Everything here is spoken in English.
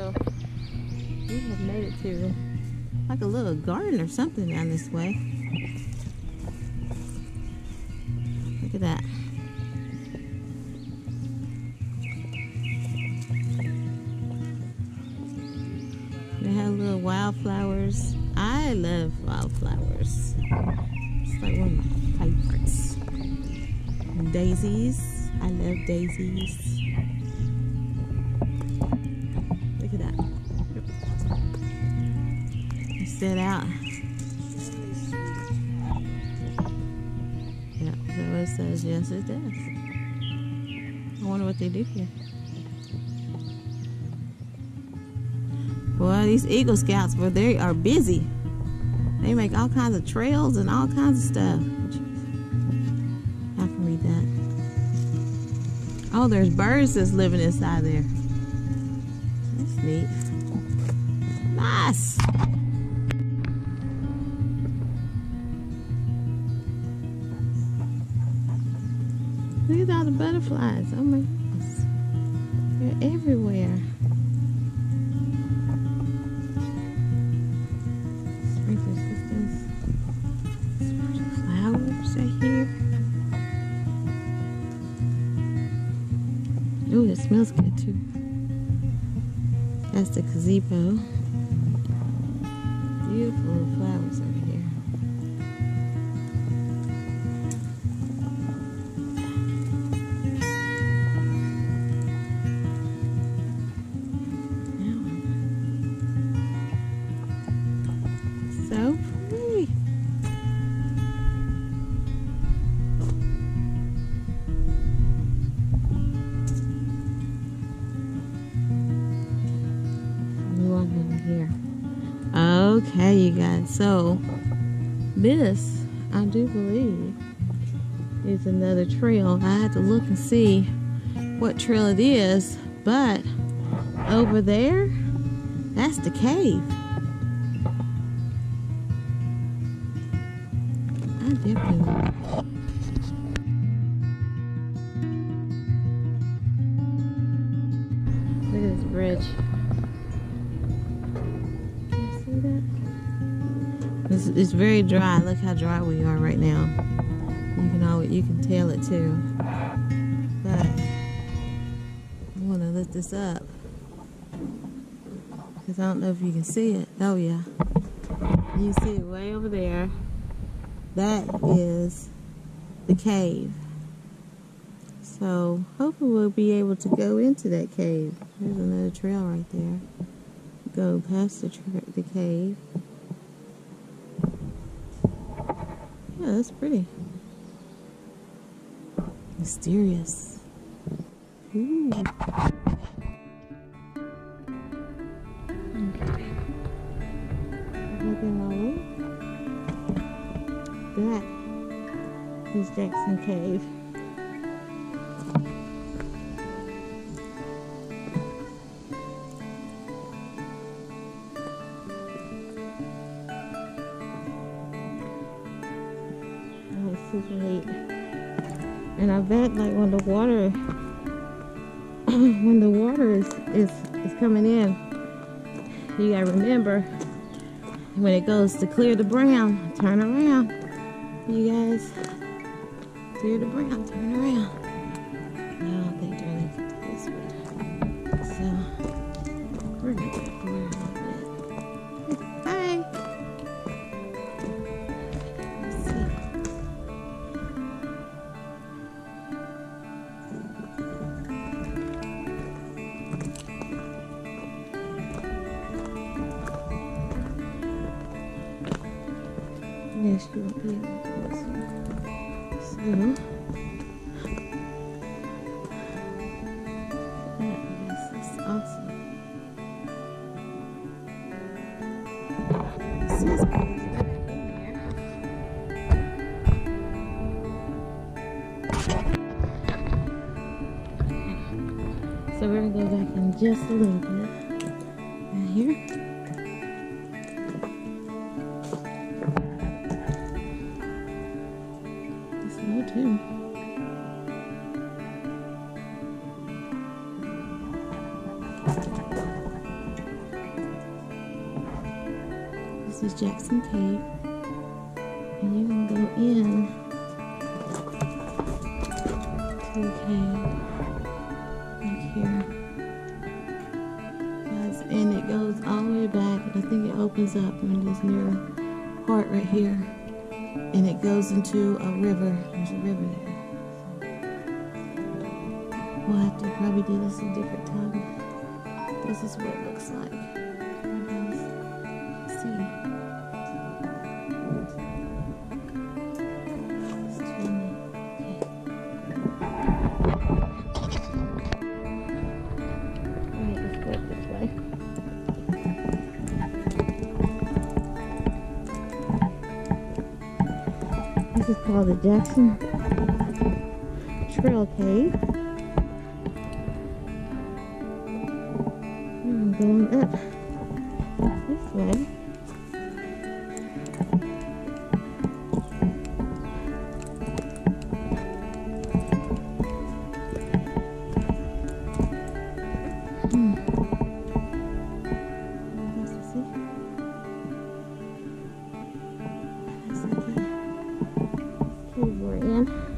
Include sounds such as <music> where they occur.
We have made it to like a little garden or something down this way. Look at that. They have little wildflowers. I love wildflowers. It's like one of my favorites. Daisies. I love daisies. Set out. Yeah, so it says yes it does. I wonder what they do here. Boy, these Eagle Scouts, well, they are busy. They make all kinds of trails and all kinds of stuff. I can read that. Oh, there's birds that's living inside there. That's neat. Nice. Look at all the butterflies. Oh my goodness. They're everywhere. Flowers right here. Ooh, it smells good too. That's the gazebo. Beautiful flowers over here. Guys. So this, I do believe, is another trail. I had to look and see what trail it is, but over there, that's the cave. I definitely. Look this bridge. Can you see that? It's, it's very dry. Look how dry we are right now. You can always, you can tell it too. But I want to lift this up because I don't know if you can see it. Oh yeah, you see it way over there. That is the cave. So hopefully we'll be able to go into that cave. There's another trail right there. Go past the, the cave. Yeah, that's pretty. Mysterious. Hmm. Ooh. Okay. Looking all over. That is Jackson Cave. Late. And I bet like when the water <clears throat> when the water is, is is coming in, you gotta remember when it goes to clear the brown, turn around. You guys clear the brown, turn around. I don't think this one. So, awesome. This is. So we're gonna go back in just a little bit. Right here. Is Jackson Cave. And you can go in to the cave here. Guys, and it goes all the way back. I think it opens up in this near part right here. And it goes into a river. There's a river there. We'll have to probably do this a different time. This is what it looks like. Is called the Jackson Trail Cave. I'm going up this way. That's